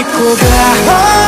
me cobrar